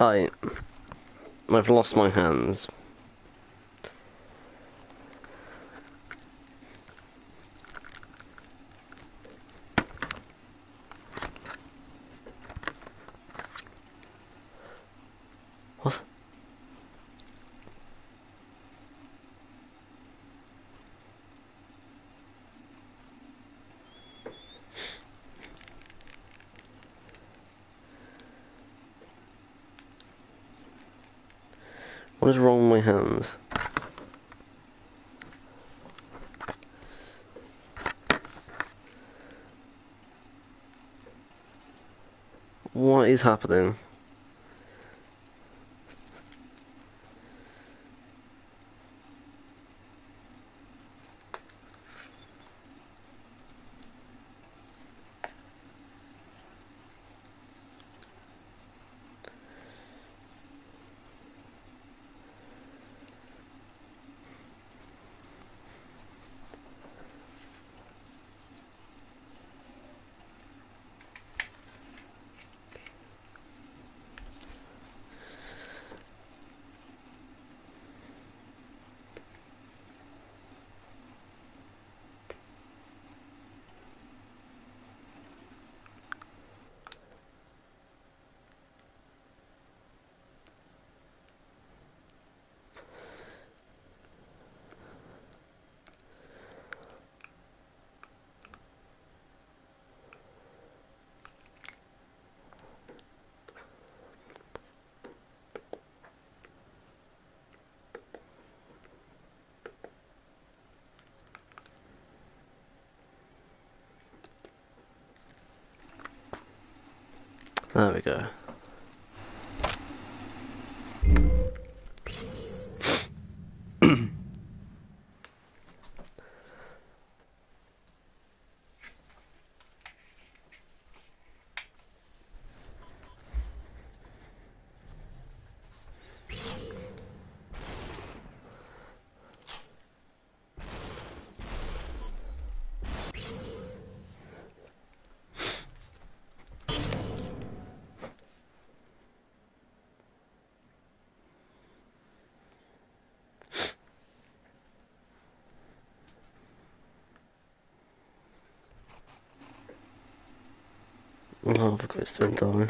I. I've lost my hands. What? What is wrong with my hands? What is happening? There we go. Christ, don't die.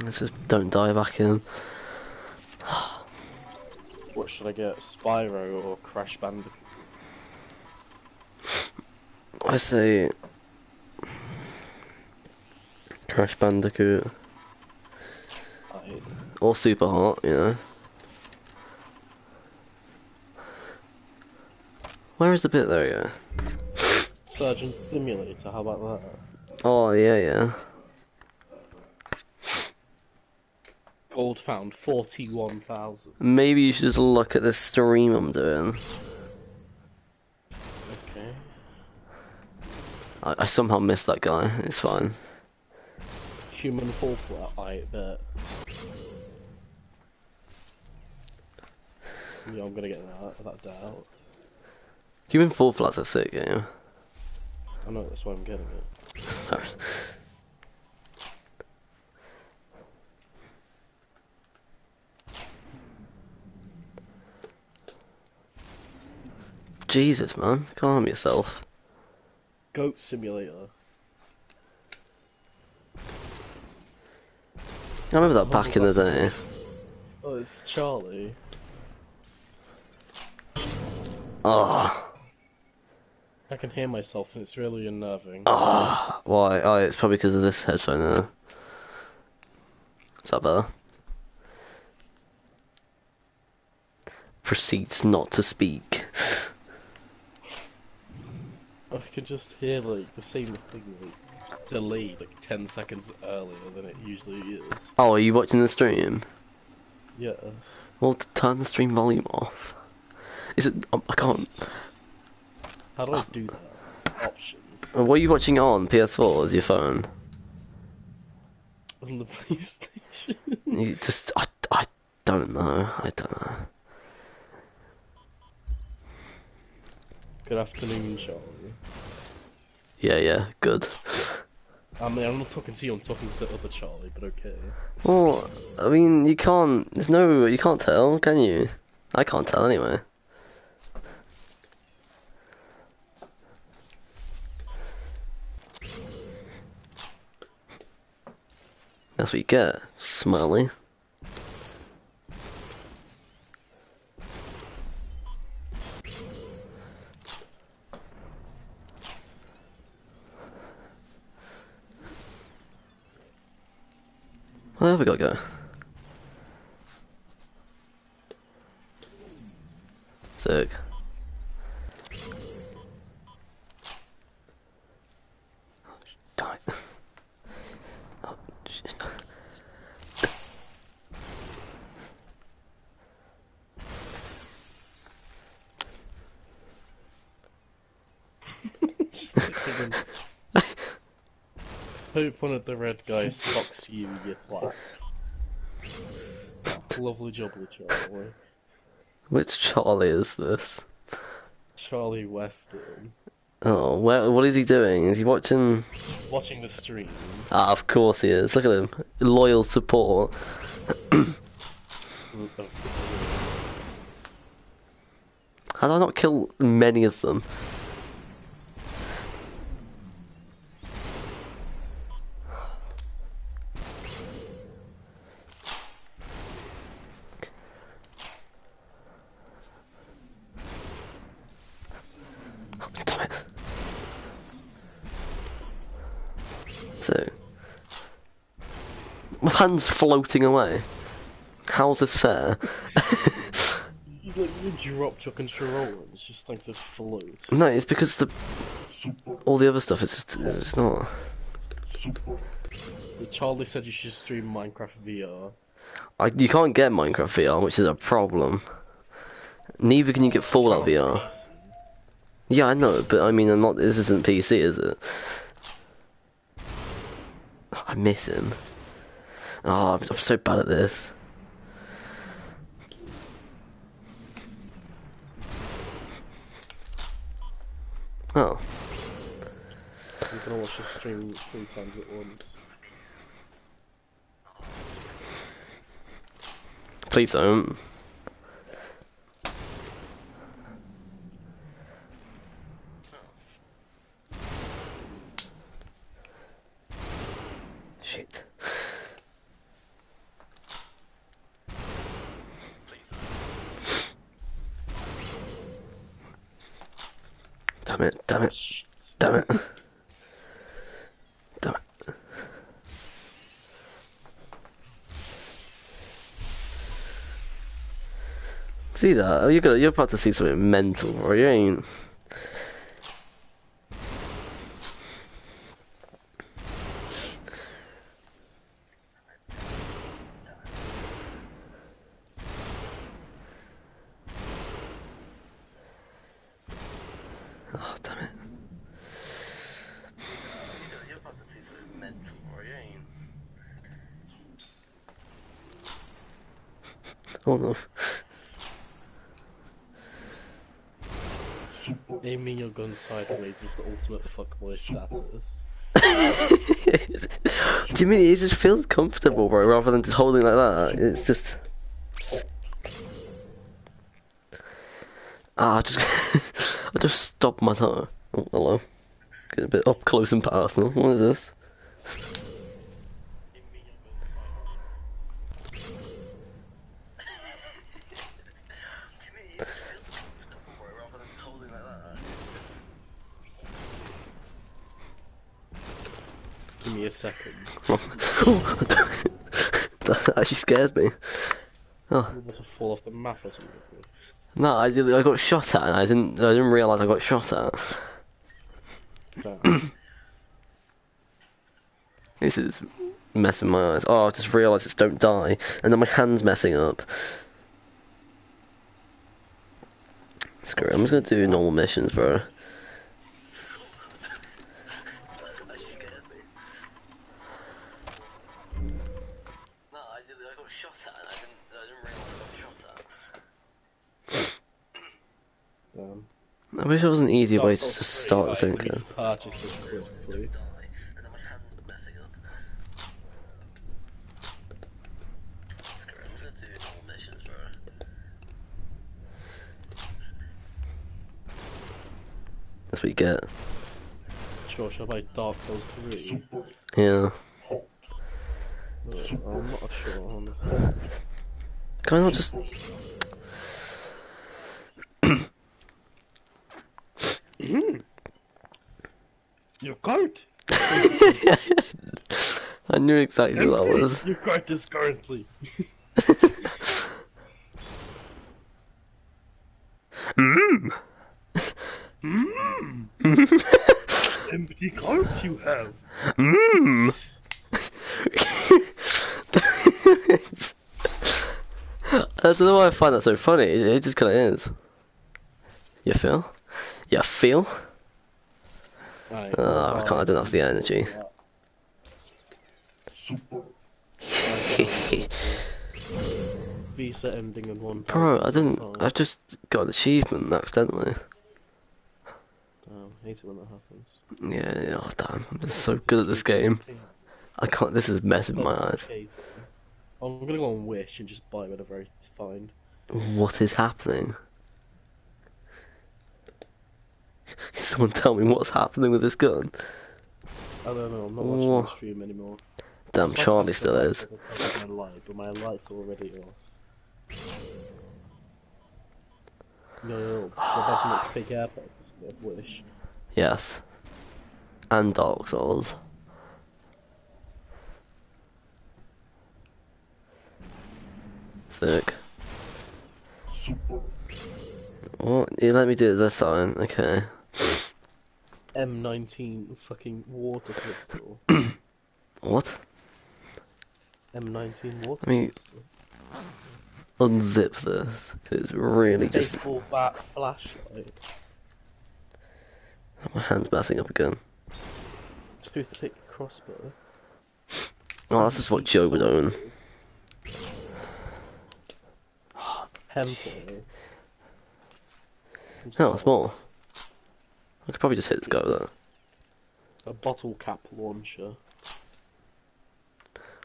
Let's just don't die back in. What should I get? Spyro or Crash Bandicoot? I say Crash Bandicoot or Super Hot, you know. Where is the bit there? Yeah. Surgeon Simulator, how about that? Oh yeah, yeah. Gold found 41,000. Maybe you should just look at this stream I'm doing. Okay. I, I somehow missed that guy. It's fine. Human fall flat, I bet. Yeah, I'm gonna get that, without doubt. Human Fall Flat's a sick game. I know that's why I'm getting it. Jesus, man, calm yourself. Goat Simulator. I remember that back in the day. Oh, it's Charlie. Oh, I can hear myself and it's really unnerving. Ah. why? Oh, it's probably because of this headphone there. Is that better? Proceeds not to speak. Can just hear like the same thing like delayed like 10 seconds earlier than it usually is. Oh, are you watching the stream? Yes. Well, turn the stream volume off. Is it? um, I can't. How do I do that? options. What are you watching on PS4? Is your phone? On the PlayStation. You just I, I don't know. I don't know. Good afternoon, Charlie. Yeah, yeah, good. I mean, I'm not talking to you, I'm talking to other Charlie, but okay. Well, I mean, you can't. There's no. You can't tell, can you? I can't tell anyway. That's what you get, Smiley. Where have we got to go? Sick. Oh, damn it. Oh, shit. Just thinking, Hope one of the red guys stalks you, you twat. Lovely jubbly Charlie. Which Charlie is this? Charlie Weston. Oh, where, what is he doing? Is he watching? He's watching the stream. Ah, of course he is. Look at him. Loyal support. How do I not kill many of them? hand's floating away. How's this fair? You, dropped your controller and it's just like to float. no, it's because the all the other stuff. It's just it's not. The Charlie said you should stream Minecraft VR. I, you can't get Minecraft VR, which is a problem. Neither can you get Fallout VR. Yeah, I know, but I mean, I'm not. This isn't PC, is it? I miss him. Oh, I'm, so bad at this. Oh, I'm gonna watch the stream three times at once. please don't. Shit. Damn it, damn it, damn it. Damn it. See that? You're gonna, you're about to see something mental, bro. You ain't. Oh, damn it. You're about to see something mental, bro. You ain't. Oh no. Aiming your gun is the ultimate fuckboy status. Do you mean it just feels comfortable, bro, rather than just holding like that? It's just. Ah, I just. I just stopped my toe. Oh, hello. Get a bit up close and personal. What is this? Give me a second. that actually scares me. I'm about to fall off the map or something. No, I did, I got shot at, and I didn't. I didn't realize I got shot at. This is messing my eyes. Oh, I just realised it's don't die, and then my hand's messing up. Screw it, I'm just gonna do normal missions, bro. I wish there was an easy way to just start the like, thing when you again. purchase this quickly. And then my hands were messing up. Screw it, I'm just gonna do normal missions, bro. That's what you get. Sure, should I buy Dark Souls 3? Yeah. I'm not sure, honestly. Can I not just. Your cart! I knew exactly what that was. Your cart is currently. Mm. Empty cart you have. Mm. I don't know why I find that so funny. It, it just kind of is. You feel? You feel? Right, Uh, I can't. I don't have the energy. Visa ending in one. Bro, I didn't. I just got an achievement accidentally. Um, hate it when that happens. Yeah, yeah. Oh, damn. I'm just so good at this game. I can't. This is messing my eyes. I'm gonna go on Wish and just buy whatever I find. What is happening? Can someone tell me what's happening with this gun? I don't know. I'm not watching Whoa. the stream anymore. Damn, Charlie still is. My light, but my light's already off. No, no, no. Should I buy some like, fake Wish? Yes. And Dark Souls. Sick. What? You let me do it this time? Okay. M19 fucking water pistol. What? M19 water I mean- pistol. Unzip this. 'cause it's really just. Baseball bat flashlight. My hand's messing up again. Toothpick crossbow. Oh, that's just what Joe would own. Hempel. No, it's more. I could probably just hit this guy with that. A bottle cap launcher.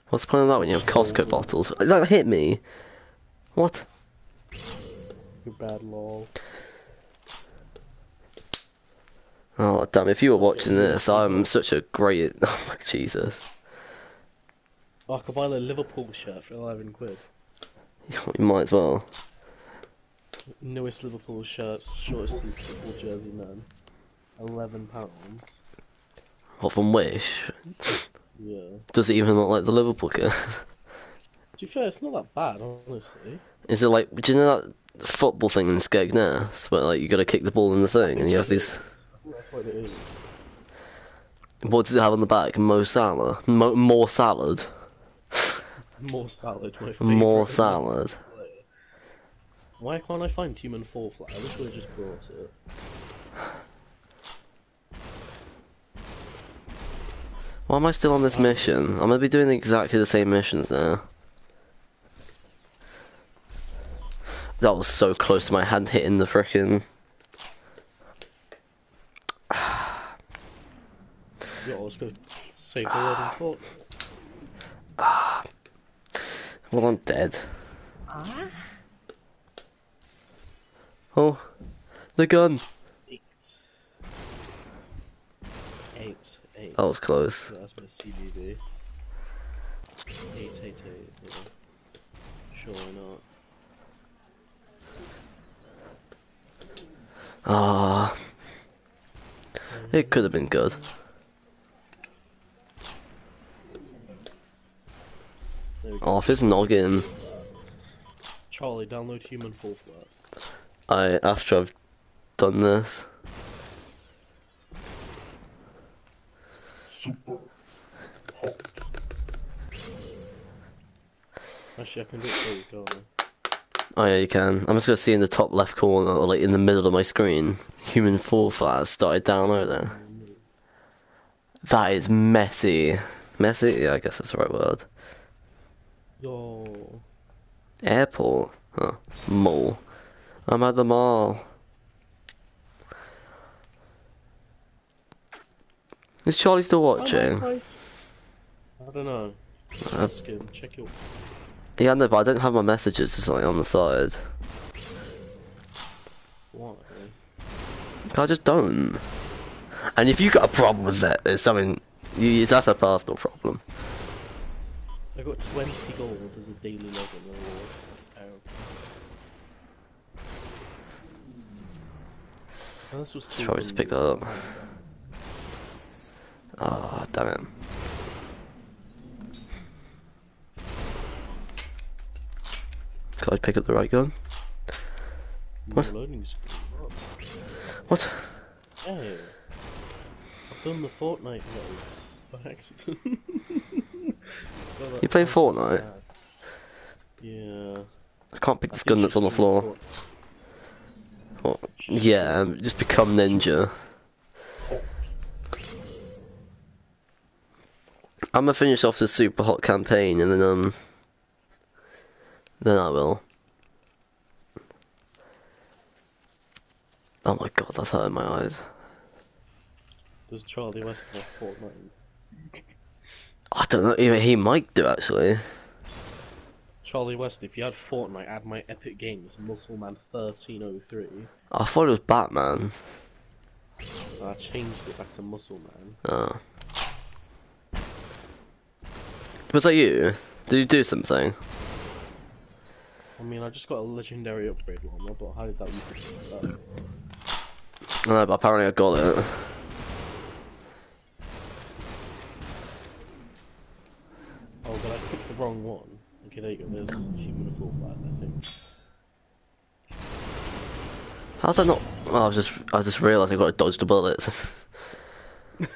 What's the point of that when you have Costco bottles? That hit me. What? You're bad lol. Oh damn! If you were watching this, I'm such a great. Oh my Jesus! Oh, I could buy the Liverpool shirt for 11 quid. You might as well. Newest Liverpool shirts, shortest football jersey man. 11 pounds. What from Wish? Yeah. Does it even look like the Liverpool kit? To be fair, it's not that bad, honestly. Is it like? Do you know that football thing in Skegness where like you got to kick the ball in the thing and you have these? That's what it is. What does it have on the back? Mo Salah. Mo- more salad. More salad. More salad. Why can't I find human flat? I wish we just brought it. Why am I still on this mission? I'm gonna be doing exactly the same missions now. That was so close to my hand hitting the frickin'. Yo, let's go save the world in Fortnite. Well, I'm dead. Ah. Oh, the gun. Eight. That was close. Yeah, that's my CBD. Eight, eight, eight. Yeah. Sure, why not? Ah, it could have been good. Go. Off his noggin. Charlie, download human fall flat. I after I've done this. Oh yeah, you can. I'm just gonna see in the top left corner, or like in the middle of my screen, human fall flat started down over. That is messy. Messy? Yeah, I guess that's the right word. Yo. Airport? Huh. Mall. I'm at the mall. Is Charlie still watching? I don't know. Uh, Check it yeah, no, but I don't have my messages or something on the side. Why? I just don't. And if you got a problem with that, there's something. You, that's a personal problem. I got 20 gold as a daily login reward. That's terrible. And this was Should probably just pick that up. Ah, damn it. Can I pick up the right gun? What? What? Hey, I've done the Fortnite race by accident. You playing Fortnite? sad. Yeah. I can't pick this gun that's on the floor. What? Yeah, um, just become ninja. I'm gonna finish off this super hot campaign and then um then I will. Oh my god, that's hurting my eyes. Does Charlie West have Fortnite? I don't know, even he might do actually. Charlie West, if you had Fortnite, add my Epic Games Muscleman 1303. I thought it was Batman. I changed it back to Muscleman. Oh. Was that you? Did you do something? I mean, I just got a legendary upgrade one, but how did that work? That? I know, but apparently I got it. Oh, but I picked the wrong one. Okay, there you go. There's human fall flat, I think. How's that not? Oh, I was just I just realised I got to dodge the bullets.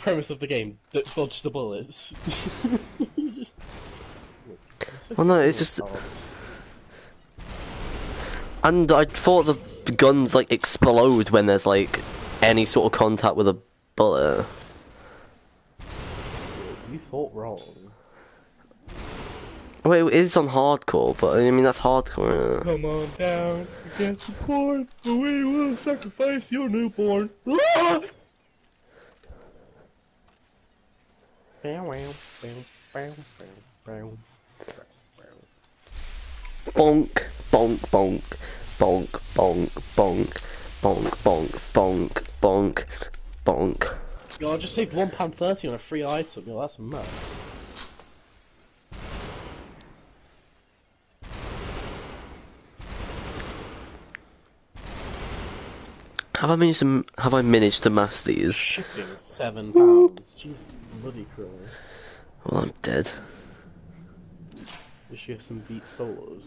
Premise of the game: dodge the bullets. Well, no, it's just- and I thought the guns like explode when there's like any sort of contact with a bullet. You thought wrong. Wait, it is on hardcore, but I mean that's hardcore. Isn't it? Come on down against the corn, or we will sacrifice your newborn. Ah! Bow, wow, bow, bow, bow, bow, bow. Bonk, bonk, bonk, bonk, bonk, bonk, bonk, bonk, bonk, bonk, bonk. Yo, I just saved one pound thirty on a free item. Yo, that's mad. Have I managed to have I managed to mash these? Shipping seven pounds. Jesus bloody Christ. Well, I'm dead. We should have some beat solos.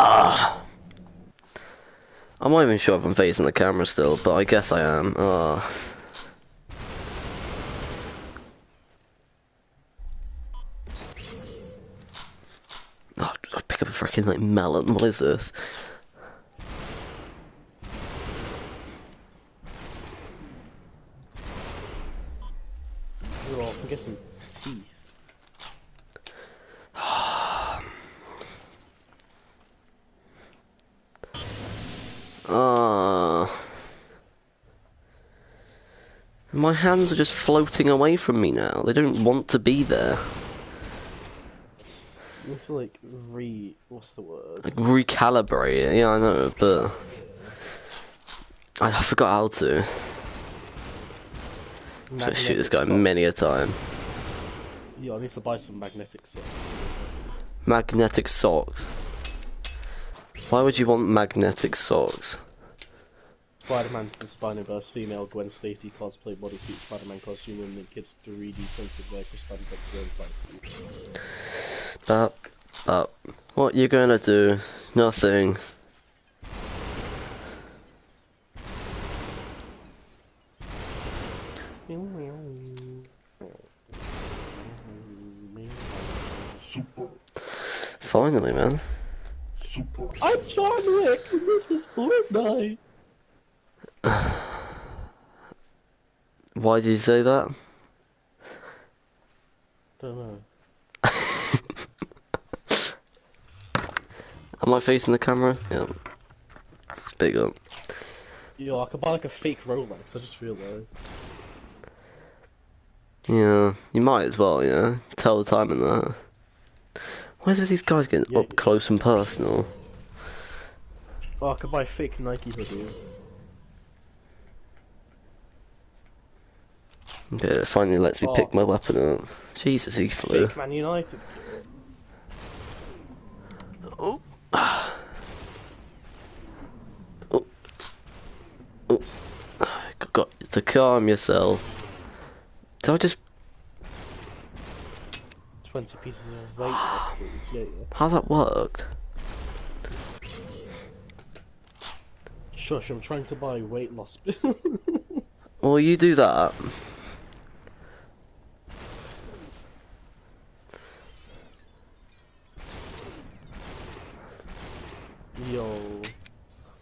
I'm not even sure if I'm facing the camera still, but I guess I am. Ah. Oh, I pick up a freaking like melon. What is this? We're all, I can get some teeth. Ah. My hands are just floating away from me now. They don't want to be there. You have to like re. What's the word? Like recalibrate it. Yeah, I know, but I, I forgot how to. Gonna shoot this guy Magnetic many a time. Yeah, I need to buy some magnetic socks. Magnetic socks. Why would you want magnetic socks? Spider-Man from Spider-Verse female Gwen Stacy cosplay bodysuit Spider-Man costume and the kids 3D printed their Spandex inside suit. Up, up. What you gonna do? Nothing. Finally, man. I'm John Wick and this is Fortnite! Why did you say that? Don't know. Am I facing the camera? Yeah. It's big up. Yo, I could buy like a fake Rolex. I just realized. Yeah, you might as well, yeah. Tell the time in that. Where's with these guys getting Yeah, up close and personal? Oh, I could buy a fake Nike hoodie. Okay, it finally lets me Oh. pick my weapon up. Jesus, he flew. Fake Man United. Oh. Oh. Oh. Got, to calm yourself. Did I just. Twenty pieces of weight. Yeah, yeah. How's that worked? Shush, I'm trying to buy weight loss. Well, you do that. Yo.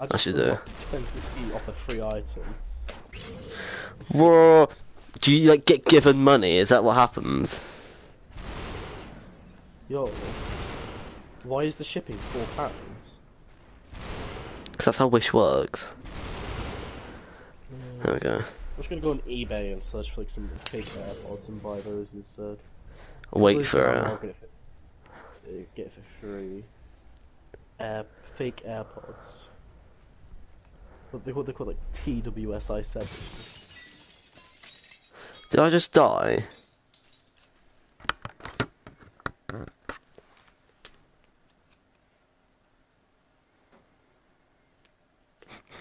I, I should do. 20 off a free item. Whoa. Do you like get given money? Is that what happens? Yo. Why is the shipping four pounds? Because that's how Wish works. There we go. I'm just gonna go on eBay and search for like some fake AirPods and buy those instead. Wait for it. not gonna fit- uh, Get it for free. Air, fake AirPods. What they what they call like TWSI seven. Did I just die?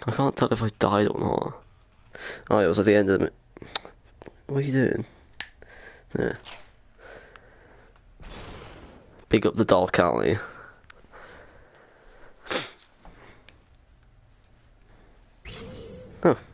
I can't tell if I died or not. Oh, it was at the end of the. What are you doing? Yeah. Big up the dark alley. Oh.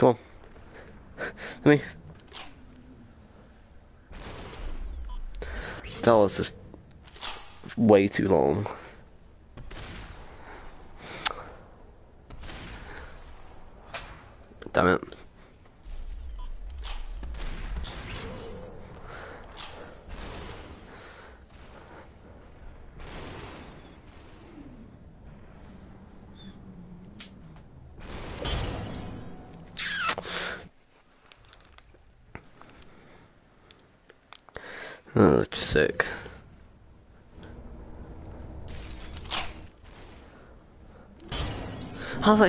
Come on. Let me. That was just way too long. Damn it. Oh, that's sick.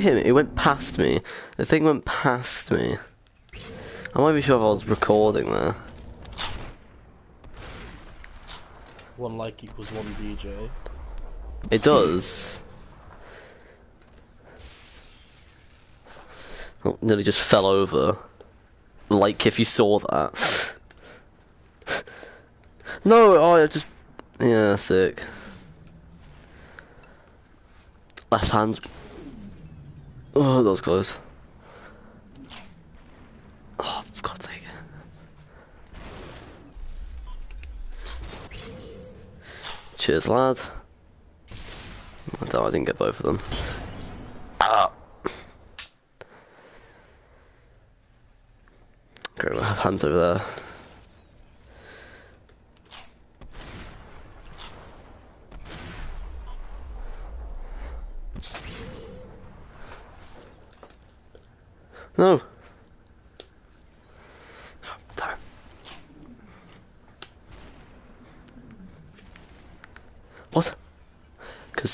How's that hit me? It went past me. The thing went past me. I might be sure if I was recording there. One like equals one DJ. It does. Oh, nearly just fell over. Like if you saw that. no, oh, I just. Yeah, sick. Left hand. Oh, was close. Oh, for God's sake. Cheers, lad. Oh, I didn't get both of them. Ah. Great, I have hands over there.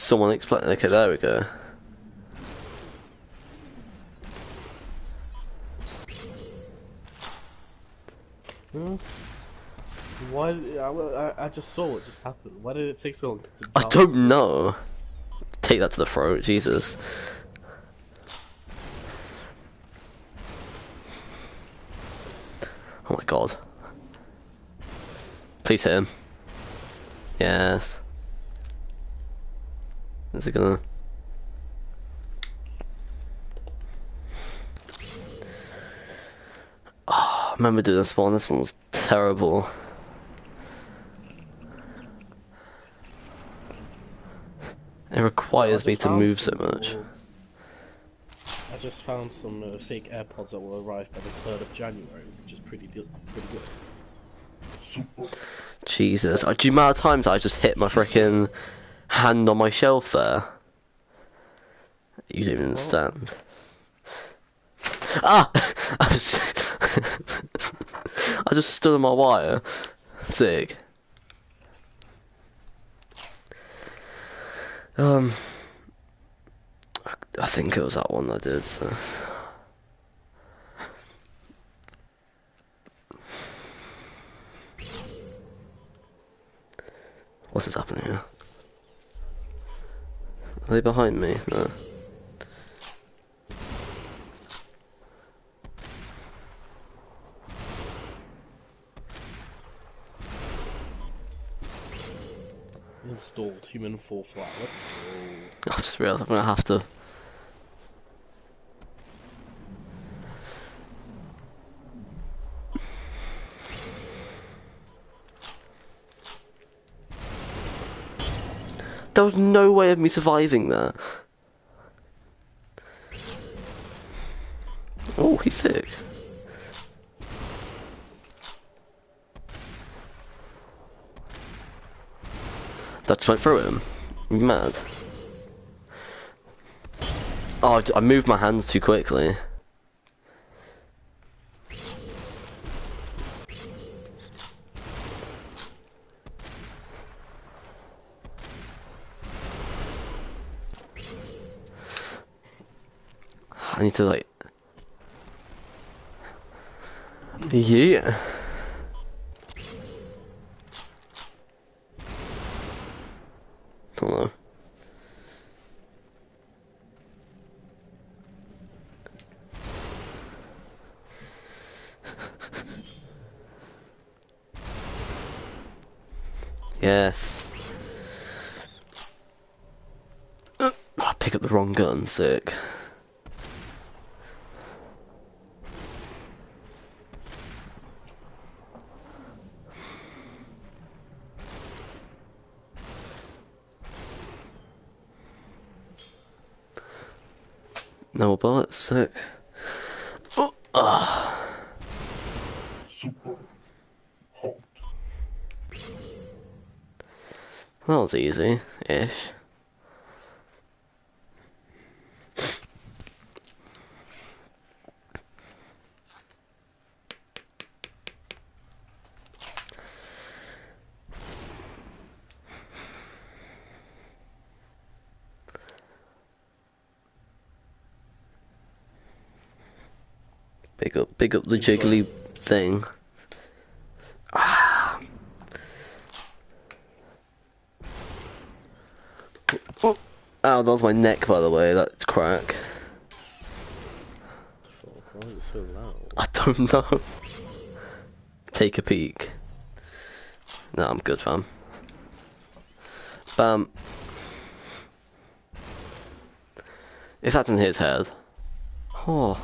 Someone explained. Okay, there we go. Hmm? Why? I, I, I just saw what just happened. Why did it take so long to I don't know. Take that to the throat, Jesus. Oh my god. Please hit him. Yes. Is it gonna... Oh, I remember doing this one. This one was terrible. It requires me to move so much. Little... I just found some uh, fake AirPods that will arrive by the 3rd of January, which is pretty, pretty good. Jesus, do you know how many times I just hit my freaking hand on my shelf there? You don't even understand. Ah! I just, I just stood on my wire. Sick. Um, I, I think it was that one I did. So. What is happening here? Are they behind me? No. Installed human fall flat. Let's go. I just realised I'm gonna have to. There was no way of me surviving that. Oh, he's sick. That just went through him. Mad? Oh, I moved my hands too quickly. To like. Yeah. Don't know. Yes. Uh, I pick up the wrong gun, sick. No Oh, ah. That was easy-ish. Big up, the jiggly thing. Ah. Oh, that was my neck, by the way. That's crack. I don't know. Take a peek. No, I'm good, fam. Bam. If that's in his head. Oh.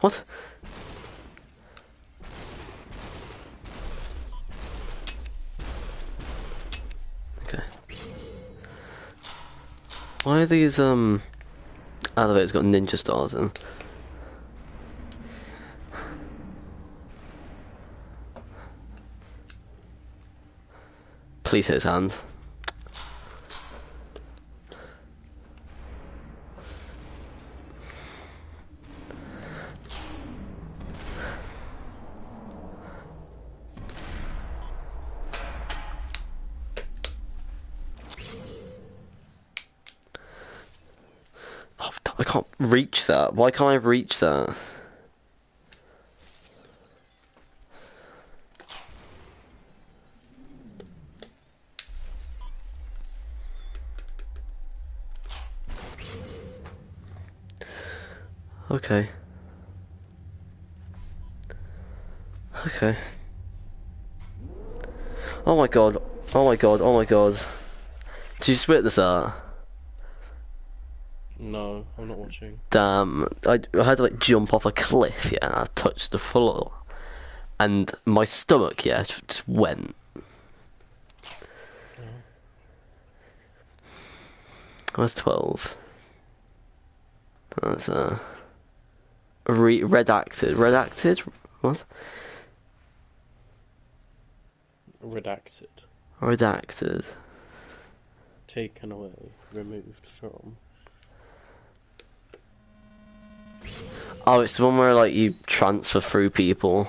What? Okay. Why are these um elevators got ninja stars in? Please hit his hand. Reach that. Why can't I reach that? Okay. Okay. Oh my god. Oh my god. Oh my god. Did you spit this out? No, I'm not watching. Damn, I, I had to like jump off a cliff, yeah, and I touched the floor, and my stomach, yeah, just went. I was twelve. That's uh, re- redacted, redacted, what? Redacted. Redacted. Taken away. Removed from. Oh, it's the one where like you transfer through people.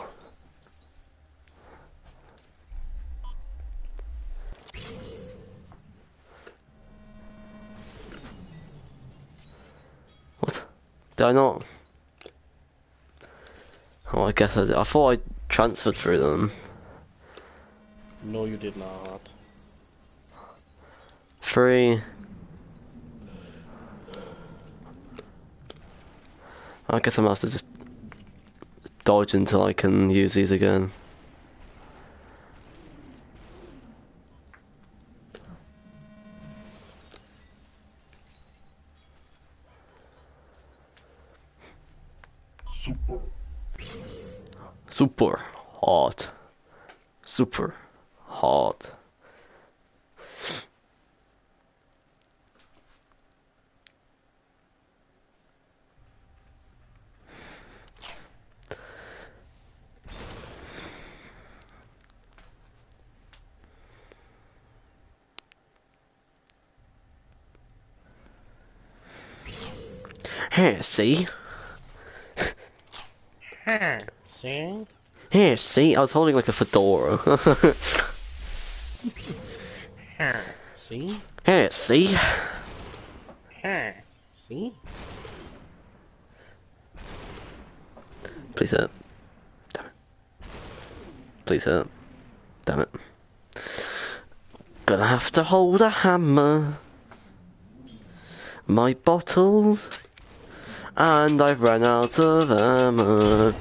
What? Did I not? Oh, I guess I did. I thought I transferred through them. No, you did not. Three. I guess I'm gonna have to just dodge until I can use these again. Super hot. Super hot. Here, see? Huh. See? Here, see? I was holding like a fedora. Huh. See? Here, see? Huh. See? Please hit. Damn it. Please hit. Damn it. Gonna have to hold a hammer. My bottles. And I've run out of ammo.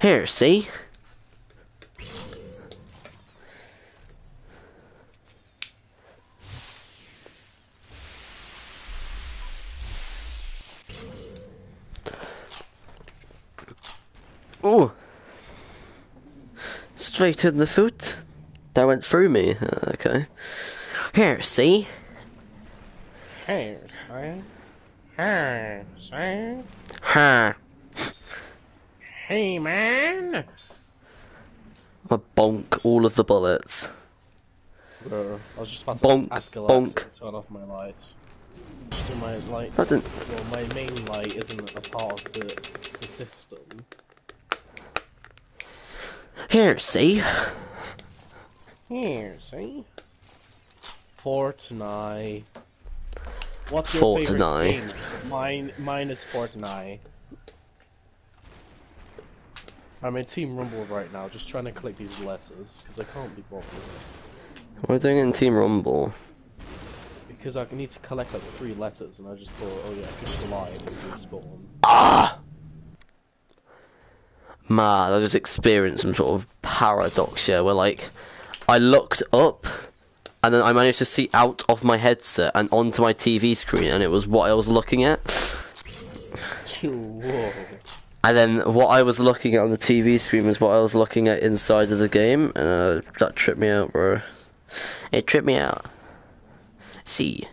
Here, see? Ooh. Straight in the foot. That went through me. Uh, okay. Here, see? Hey? Hey, see? Ha. Hey, man! I bonk all of the bullets. Bro, I was just about to Bonk, ask Alexa bonk. to turn off my lights. My light, That didn't. well, my main light isn't a part of the, the system. Here, see? Here, see? Fortnite. What's your favorite Fortnite. game? Mine, mine is Fortnite. I'm in Team Rumble right now, just trying to collect these letters because I can't be bothered. We're doing it in Team Rumble. Because I need to collect like three letters, and I just thought, oh yeah, I could fly and respawn. Ah! Man, I just experienced some sort of paradox here where, like, I looked up and then I managed to see out of my headset and onto my TV screen, and it was what I was looking at. Whoa. And then what I was looking at on the TV screen was what I was looking at inside of the game. Uh, that tripped me out, bro. It tripped me out. See.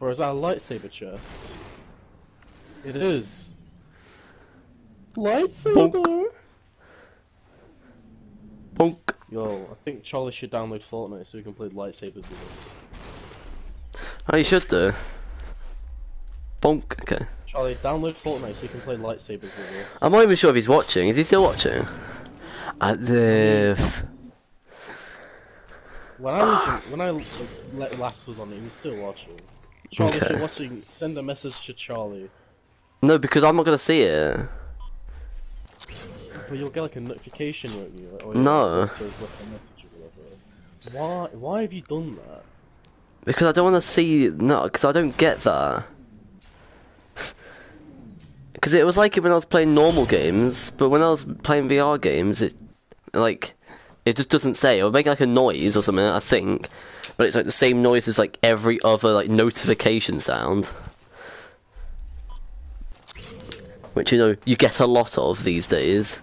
Or is that a lightsaber chest? It is. Lightsaber! Bonk. Yo, I think Charlie should download Fortnite so we can play lightsabers with us. Oh, you should do. Bonk. Okay. Charlie, download Fortnite so you can play lightsabers with us. I'm not even sure if he's watching. Is he still watching? At the. When I was when I like, let- last was on it, he was still watching. Charlie, if Okay. you're watching, send a message to Charlie. No, because I'm not gonna see it. Well, you'll get like a notification, won't you? Like, oh, No. So left a message or whatever. Why? Why have you done that? Because I don't want to see. No, because I don't get that. Because it was like it when I was playing normal games, but when I was playing VR games, it like It just doesn't say. It'll make like a noise or something, I think. But it's like the same noise as like every other like notification sound. Which you know you get a lot of these days.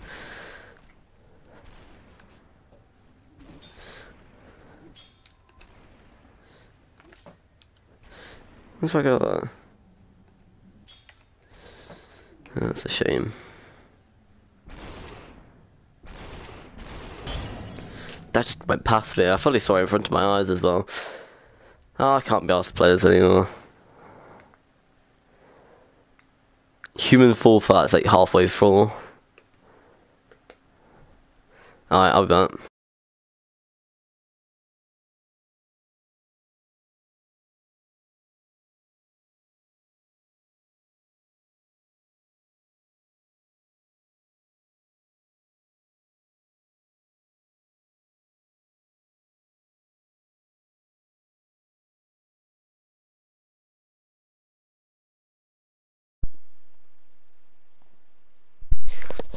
Where's I got that? That's a shame. That just went past me. I fully saw it in front of my eyes as well. Oh, I can't be asked to play this anymore. Human Fall Flat's like halfway through. Alright, I'll be back.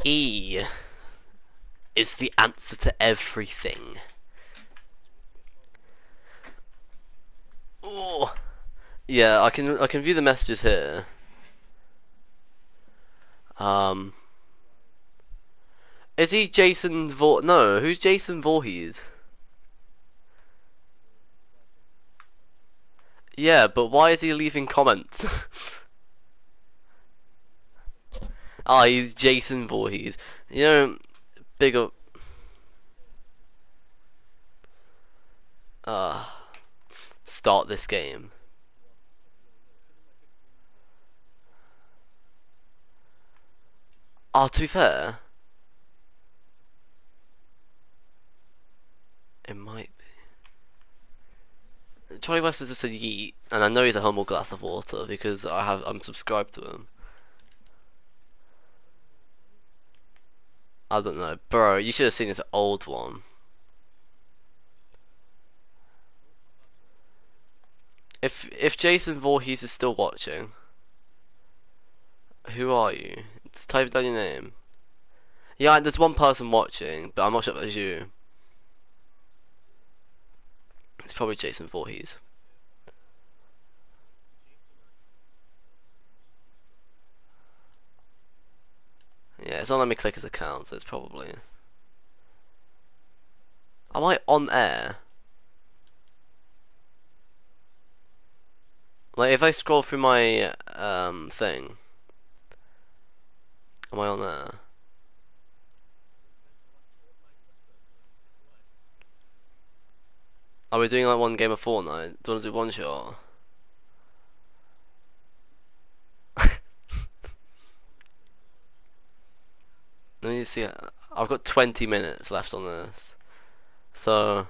E is the answer to everything. Oh, yeah. I can I can view the messages here. Um, is he Jason Vor? No, who's Jason Voorhees? Yeah, but why is he leaving comments? Ah, he's Jason Voorhees. You know, big up. Uh, start this game. Ah, to be fair, it might be. Charlie West has just said yeet, and I know he's a humble glass of water because I have I'm subscribed to him. I don't know, bro. You should have seen this old one. If if Jason Voorhees is still watching, who are you? Just type down your name. Yeah, there's one person watching, but I'm not sure if it's you. It's probably Jason Voorhees. Yeah, it's not letting me click his account, so it's probably. Am I on air? Like, if I scroll through my um thing, am I on there? Are we doing like one game of Fortnite? Do you want to do one shot? Let me see. I've got 20 minutes left on this. So,